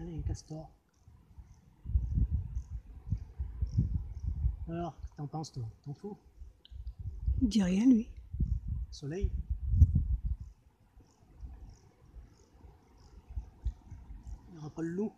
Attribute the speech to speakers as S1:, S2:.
S1: Allez, castor. Alors, t'en penses toi? T'en fous?
S2: Il dit rien lui.
S1: Soleil? Il n'y aura pas le loup?